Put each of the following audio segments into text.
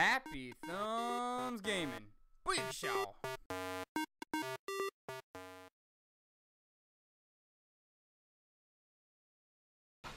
Happy Thumbs Gaming. Big Show.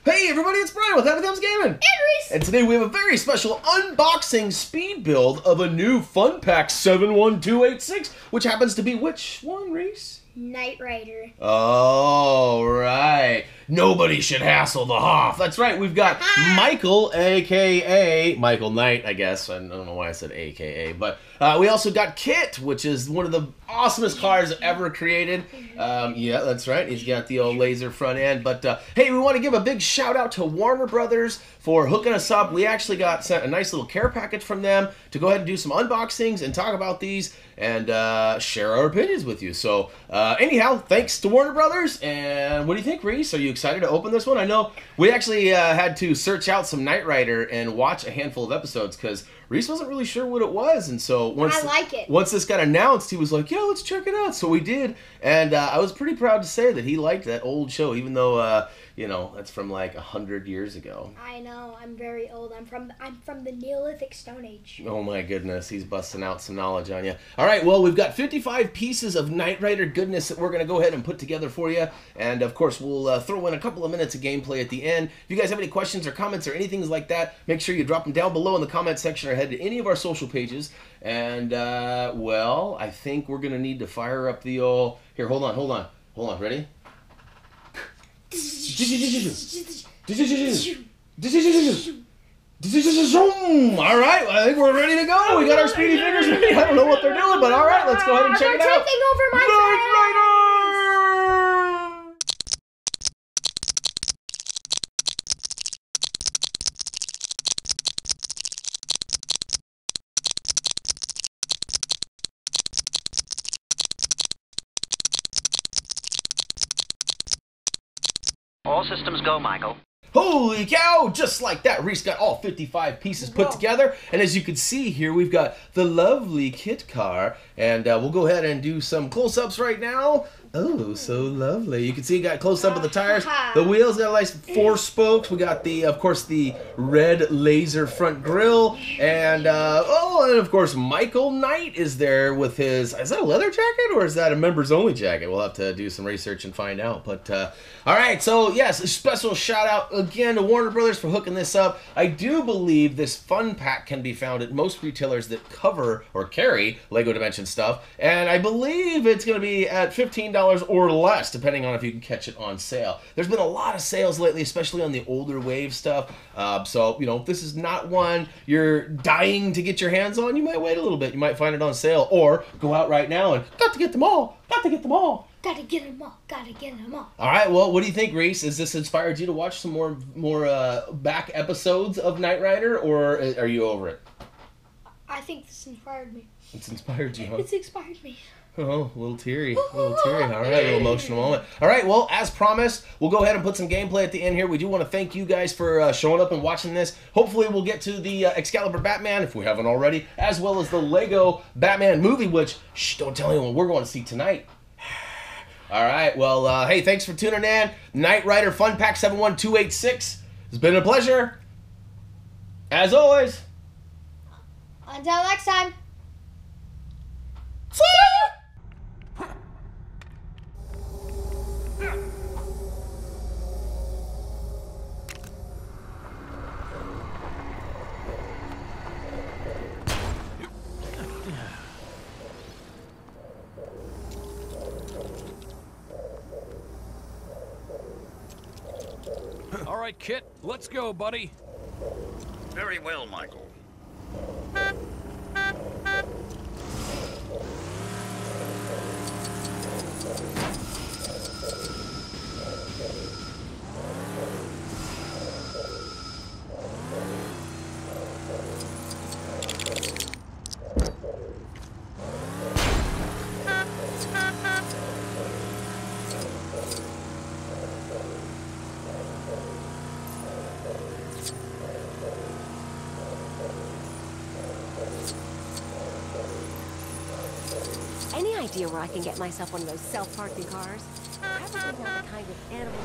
Hey everybody, it's Brian with Happy Thumbs Gaming! And Reese! And today we have a very special unboxing speed build of a new Fun Pack 71286, which happens to be which one, Reese? Knight Rider. Oh, right. Nobody should hassle the Hoff. That's right. We've got Michael, aka Michael Knight, I guess. I don't know why I said aka, but uh, we also got Kit, which is one of the awesomest cars ever created. Um, yeah, that's right. He's got the old laser front end. But uh, hey, we want to give a big shout out to Warner Brothers for hooking us up. We actually got sent a nice little care package from them to go ahead and do some unboxings and talk about these and uh, share our opinions with you. So, uh, anyhow, thanks to Warner Brothers. And what do you think, Reese? Are you excited to open this one? I know we actually uh, had to search out some Knight Rider and watch a handful of episodes because Reese wasn't really sure what it was, and so once I like it. once this got announced, he was like, "Yeah, let's check it out." So we did, and uh, I was pretty proud to say that he liked that old show, even though uh, you know that's from like a hundred years ago. I know, I'm very old. I'm from I'm from the Neolithic Stone Age. Oh my goodness, he's busting out some knowledge on you. All right, well, we've got 55 pieces of Knight Rider goodness that we're going to go ahead and put together for you. And of course, we'll uh, throw in a couple of minutes of gameplay at the end. If you guys have any questions or comments or anything like that, make sure you drop them down below in the comment section or head to any of our social pages. And, uh, well, I think we're going to need to fire up the old. Here, hold on, hold on. Hold on, ready? All right, I think we're ready to go. We got our speedy fingers ready. I don't know what they're doing, but all right, let's go ahead and check They're it out. taking over my friend. Rider! All systems go, Michael. Holy cow! Just like that, Reese got all 55 pieces put together. And as you can see here, we've got the lovely kit car. And uh, we'll go ahead and do some close-ups right now. Oh, so lovely. You can see it got close up of the tires. The wheels got like four spokes. We got the, of course, the red laser front grille. And, uh, oh, and of course, Michael Knight is there with his, is that a leather jacket or is that a members only jacket? We'll have to do some research and find out. But, uh, all right, so yes, a special shout out again to Warner Brothers for hooking this up. I do believe this fun pack can be found at most retailers that cover or carry Lego Dimension stuff. And I believe it's going to be at $15 or less, depending on if you can catch it on sale. There's been a lot of sales lately, especially on the older wave stuff. Uh, so, you know, if this is not one you're dying to get your hands on, you might wait a little bit. You might find it on sale or go out right now and got to get them all. Got to get them all. Gotta get them all. Gotta get them all. All right. Well, what do you think, Reese? Has this inspired you to watch some more more uh, back episodes of Knight Rider, or are you over it? I think this inspired me. It's inspired you, huh? It's inspired me. Oh, a little teary, a little teary. All right, a little emotional moment. All right, well, as promised, we'll go ahead and put some gameplay at the end here. We do want to thank you guys for uh, showing up and watching this. Hopefully, we'll get to the uh, Excalibur Batman, if we haven't already, as well as the Lego Batman movie, which, shh, don't tell anyone, we're going to see tonight. All right, well, uh, hey, thanks for tuning in. Knight Rider Fun Pack 71286. It's been a pleasure. As always. Until next time. See ya! All right, Kit, let's go, buddy. Very well, Michael. idea where I can get myself one of those self-parking cars. Probably not the kind of animal...